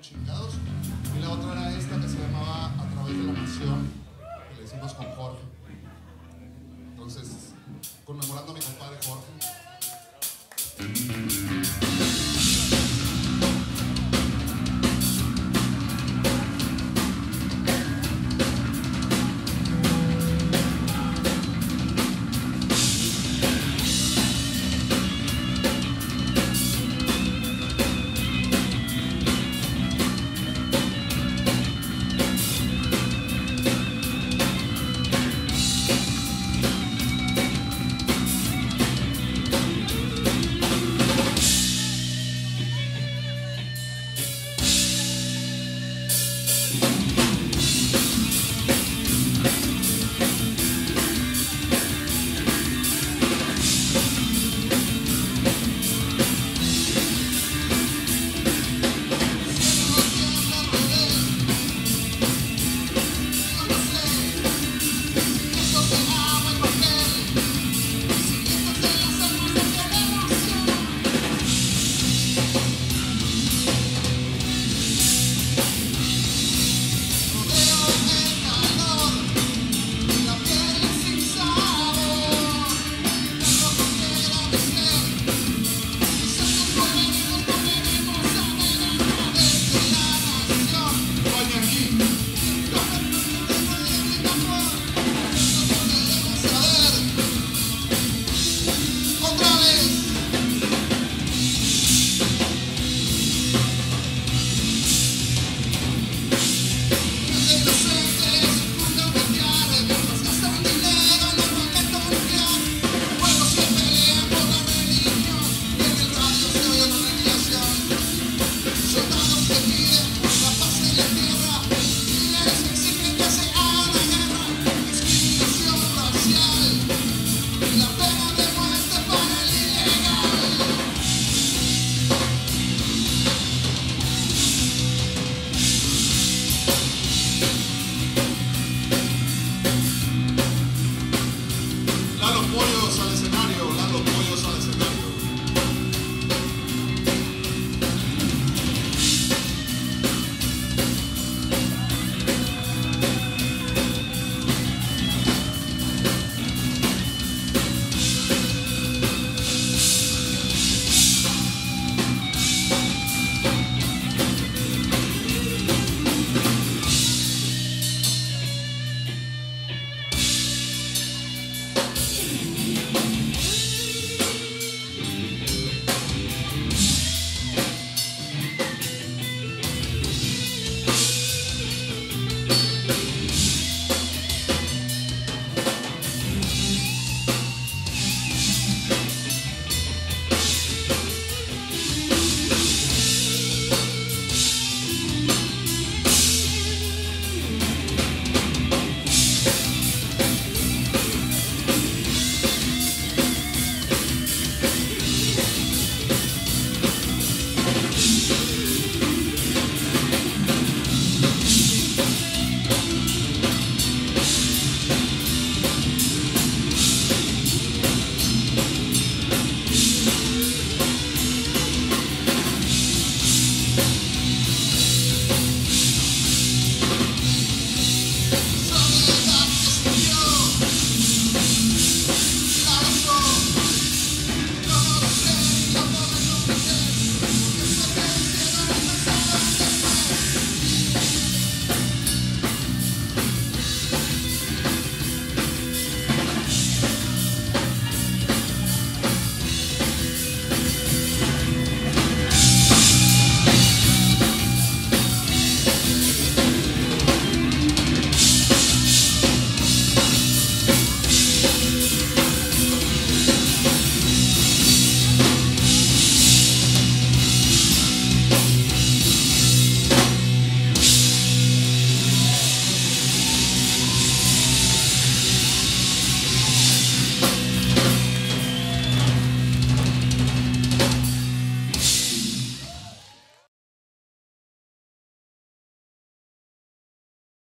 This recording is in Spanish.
chingados. Y la otra era esta que se llamaba A través de la nación, que le hicimos con Jorge. Entonces, conmemorando mi Otra